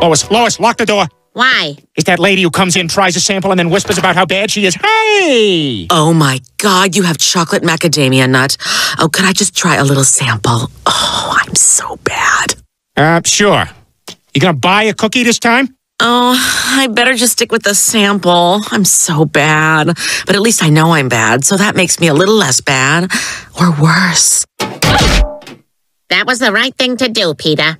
Lois, Lois, lock the door. Why? It's that lady who comes in, tries a sample, and then whispers about how bad she is. Hey! Oh my God, you have chocolate macadamia nut. Oh, could I just try a little sample? Oh, I'm so bad. Uh, sure. You gonna buy a cookie this time? Oh, I better just stick with the sample. I'm so bad. But at least I know I'm bad, so that makes me a little less bad. Or worse. That was the right thing to do, Peter.